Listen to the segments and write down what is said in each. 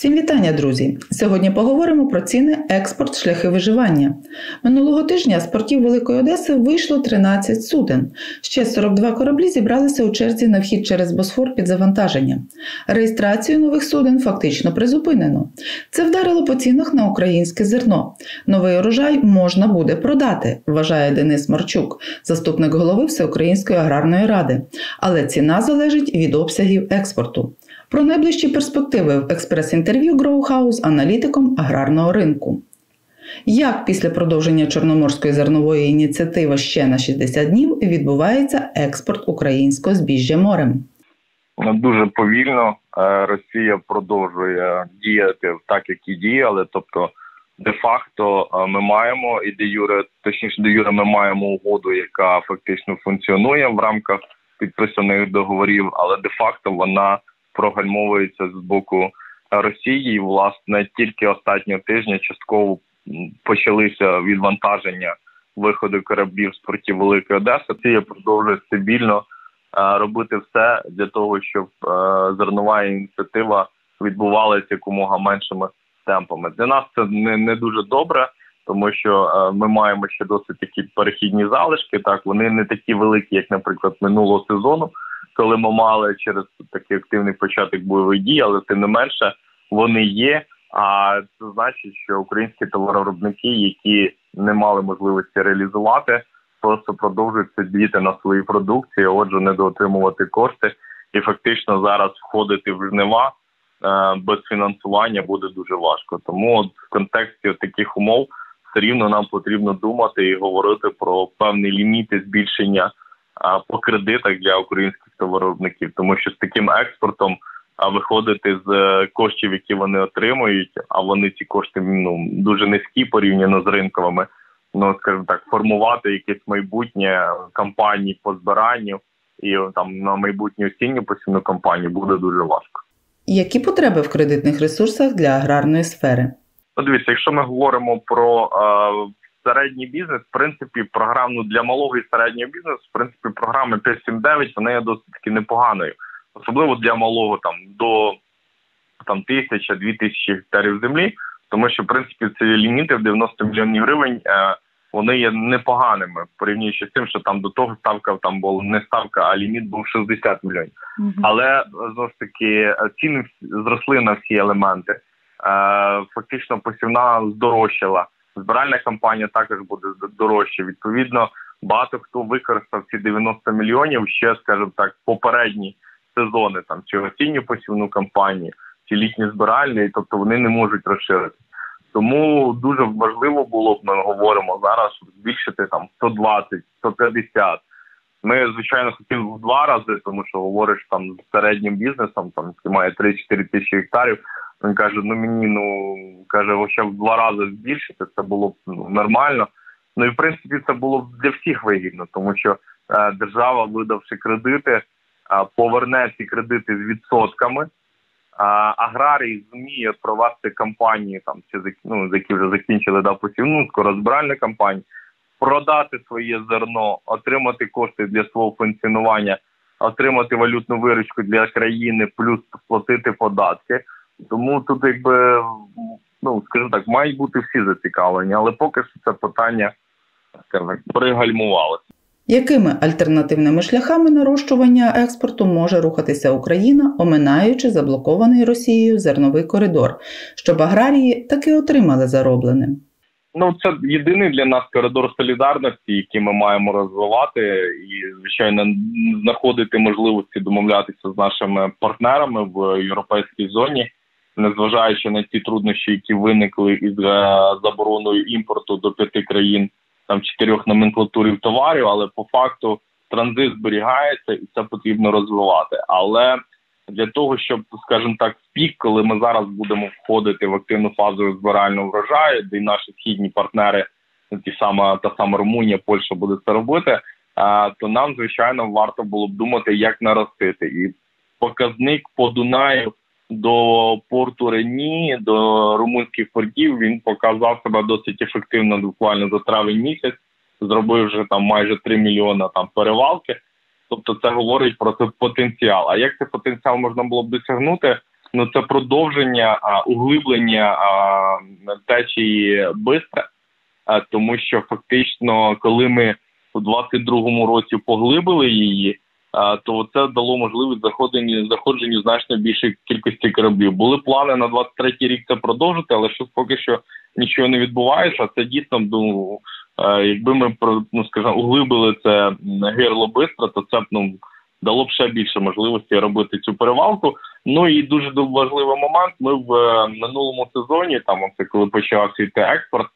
Всім вітання, друзі! Сьогодні поговоримо про ціни експорт, шляхи виживання. Минулого тижня з портів Великої Одеси вийшло 13 суден. Ще 42 кораблі зібралися у черзі на вхід через Босфор під завантаження. Реєстрацію нових суден фактично призупинено. Це вдарило по цінах на українське зерно. Новий урожай можна буде продати, вважає Денис Марчук, заступник голови Всеукраїнської аграрної ради. Але ціна залежить від обсягів експорту. Про найближчі перспективи в експрес-інтерв'ю Гроухаус аналітиком аграрного ринку. Як після продовження Чорноморської зернової ініціативи ще на 60 днів відбувається експорт українського збіжжя морем? Ну, дуже повільно е, Росія продовжує діяти так, як і діяли. Тобто, де-факто е, ми маємо і де юре, точніше, де юре, ми маємо угоду, яка фактично функціонує в рамках підписаних договорів, але де-факто вона прогальмовується з боку Росії. Власне, тільки останнього тижня частково почалися відвантаження виходу кораблів з портів Великої Одеси. Росія продовжує стабільно е, робити все для того, щоб е, зернова ініціатива відбувалася якомога меншими темпами. Для нас це не не дуже добре, тому що е, ми маємо ще досить такі перехідні залишки. Так вони не такі великі, як, наприклад, минулого сезону коли ми мали через такий активний початок бойових дій, але тим не менше вони є. А це значить, що українські товаровиробники, які не мали можливості реалізувати, просто продовжують сидіти на своїй продукції, отже, недоотримувати кошти, і фактично зараз входити в жнива е, без фінансування буде дуже важко. Тому от в контексті таких умов все рівно нам потрібно думати і говорити про певні ліміти збільшення по кредитах для українських товаровиробників, тому що з таким експортом виходити з е, коштів, які вони отримують, а вони ці кошти ну дуже низькі порівняно з ринковими. Ну скажімо так, формувати якесь майбутнє кампанії по збиранню і там на майбутню осінню посівну кампанію буде дуже важко. Які потреби в кредитних ресурсах для аграрної сфери? Ну, дивіться, якщо ми говоримо про е, середній бізнес, в принципі, програмну для малого і середнього бізнесу, в принципі, програми 5.7.9, вона є досить таки непоганою, особливо для малого там до там тисяча, дві тисячі гектарів землі, тому що в принципі ці ліміти в 90 мільйонів гривень. Е, вони є непоганими порівнюючи з тим, що там до того ставка там була не ставка, а ліміт був 60 мільйонів. Uh-huh. Але знову ж таки ціни зросли на всі елементи. Е, Фактично посівна здорожчала збиральна кампанія також буде дорожче. Відповідно, багато хто використав ці 90 мільйонів ще, скажімо так, попередні сезони, там чи осінню посівну кампанію, чи літні збиральні, тобто вони не можуть розширити. Тому дуже важливо було б ми говоримо зараз збільшити там 120, 150. Ми звичайно хотіли в два рази, тому що говориш там з середнім бізнесом, там має 3-4 тисячі гектарів. Він каже: ну мені ну каже, хоча в два рази збільшити, це було б ну, нормально. Ну і в принципі це було б для всіх вигідно, тому що е, держава, видавши кредити, е, поверне ці кредити з відсотками. Аграрій зуміє провести кампанії, там чи ну, які вже закінчили да, посівну, скоро збиральну кампанію, продати своє зерно, отримати кошти для свого функціонування, отримати валютну виручку для країни, плюс сплатити податки. Тому тут, якби ну скажімо так, мають бути всі зацікавлені, але поки що це питання скажімо пригальмувалося. Якими альтернативними шляхами нарощування експорту може рухатися Україна, оминаючи заблокований Росією зерновий коридор, щоб аграрії таки отримали зароблене? Ну це єдиний для нас коридор солідарності, який ми маємо розвивати, і звичайно знаходити можливості домовлятися з нашими партнерами в європейській зоні незважаючи на ті труднощі, які виникли із забороною імпорту до п'яти країн там чотирьох номенклатурів товарів, але по факту транзит зберігається і це потрібно розвивати. Але для того, щоб, скажімо так, в пік, коли ми зараз будемо входити в активну фазу збирального врожаю, де й наші східні партнери, ті сама та сама Румунія, Польща буде це робити, то нам звичайно варто було б думати, як наростити і показник по Дунаю до порту Рені, до румунських портів він показав себе досить ефективно буквально за травень місяць, зробив вже там майже 3 мільйона там перевалки. Тобто це говорить про цей потенціал. А як цей потенціал можна було б досягнути? ну це продовження а, углиблення а, течії бистра, тому що фактично, коли ми у 22-му році поглибили її, то це дало можливість заходженню значно більшої кількості кораблів. Були плани на 23-й рік це продовжити, але що поки що нічого не відбувається. Це дійсно ну, якби ми ну, скажімо, углибили це гирло бистро, то це б ну дало б ще більше можливості робити цю перевалку. Ну і дуже важливий момент. Ми в е, минулому сезоні, там це коли почався йти експорт,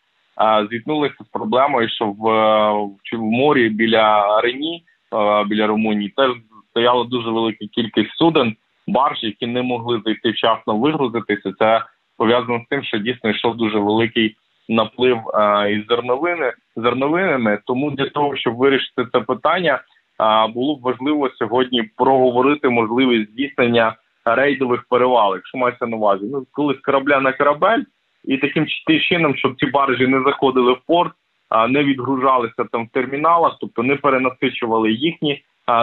зіткнулися з проблемою, що в, е, в морі біля Рені, е, біля Румунії, теж стояла дуже велика кількість суден, барж, які не могли зайти вчасно вигрузитися. Це пов'язано з тим, що дійсно йшов дуже великий наплив із зерновини зерновинами. Тому для того, щоб вирішити це питання було б важливо сьогодні проговорити можливість здійснення рейдових перевал, якщо мається на увазі. Ну коли з корабля на корабель, і таким чином, щоб ці баржі не заходили в порт, не відгружалися там в терміналах, тобто не перенасичували їхні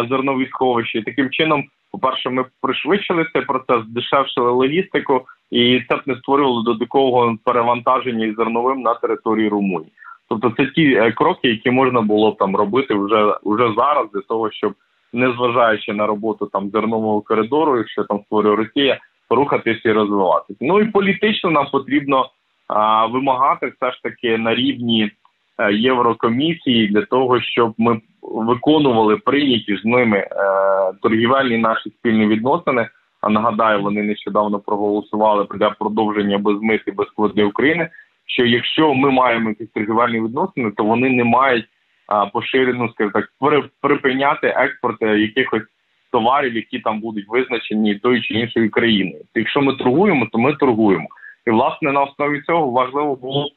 зернові сховища. І Таким чином, по перше, ми пришвидшили цей процес, здешевшили логістику, і це б не створювало додаткового перевантаження із зерновим на території Румунії. Тобто це ті е, кроки, які можна було б там робити вже вже зараз, для того, щоб незважаючи на роботу там зернового коридору, якщо там створює Росія, рухатися і розвиватися. Ну і політично нам потрібно а, вимагати все ж таки на рівні Єврокомісії для того, щоб ми виконували прийняті з ними е, торгівельні наші спільні відносини. А нагадаю, вони нещодавно проголосували для продовження без мит і без склади України що якщо ми маємо якісь торгівельні відносини, то вони не мають поширену, скажімо так, припиняти експорт е, якихось товарів, які там будуть визначені тої чи іншої країни. Якщо ми торгуємо, то ми торгуємо. І власне на основі цього важливо було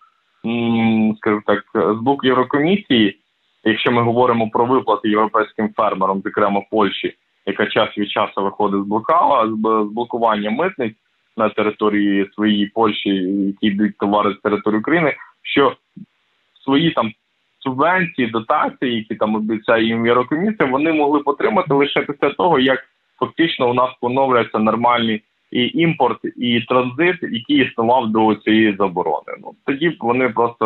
скажімо так, з боку Єврокомісії, якщо ми говоримо про виплати європейським фермерам, зокрема Польщі, яка час від часу виходить з блокала з блокування митниць на території своєї Польщі, які йдуть товари з території України, що свої там субвенції, дотації, які там обіцяє їм Єврокомісія, вони могли отримати лише після того, як фактично у нас поновляться нормальні і імпорт, і транзит, який існував до цієї заборони. Ну тоді вони просто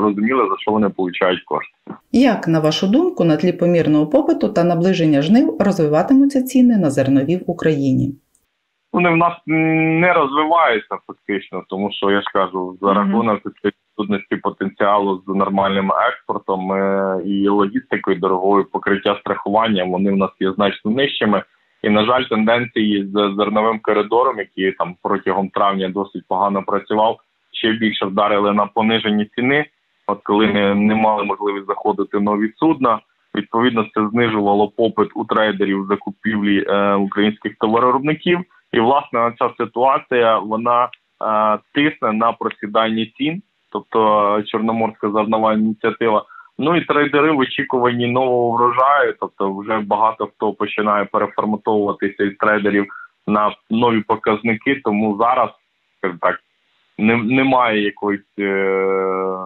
розуміли за що вони получають кошти. Як на вашу думку, на тлі помірного попиту та наближення жнив розвиватимуться ціни на зернові в Україні? вони в нас не розвиваються фактично, тому що я ж кажу, за рахунок відсутності потенціалу з нормальним експортом е, і логістикою, дорогою покриття страхуванням, вони в нас є значно нижчими. І на жаль, тенденції з зерновим коридором, які там протягом травня досить погано працював, ще більше вдарили на понижені ціни. От коли не, не мали можливість заходити нові судна, відповідно це знижувало попит у трейдерів закупівлі е, українських товаровиробників. І власне ця ситуація вона е, тисне на просідання цін, тобто Чорноморська зернова ініціатива. Ну і трейдери в очікуванні нового врожаю, тобто вже багато хто починає переформатовуватися із трейдерів на нові показники. Тому зараз так не, немає якоїсь е,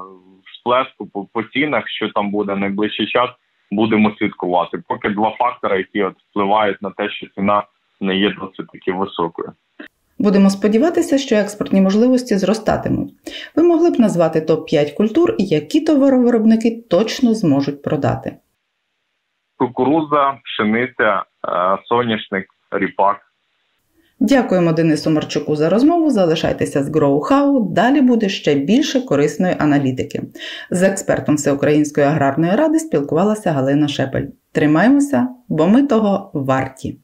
сплеску по, по цінах, що там буде найближчий час. Будемо слідкувати. Поки два фактори, які от впливають на те, що ціна не є досить таки високою. Будемо сподіватися, що експортні можливості зростатимуть. Ви могли б назвати топ-5 культур, які товаровиробники точно зможуть продати. Кукуруза, пшениця, е, соняшник, ріпак. Дякуємо Денису Марчуку за розмову. Залишайтеся з Гроу-Хау. Далі буде ще більше корисної аналітики. З експертом Всеукраїнської аграрної ради спілкувалася Галина Шепель. Тримаємося, бо ми того варті.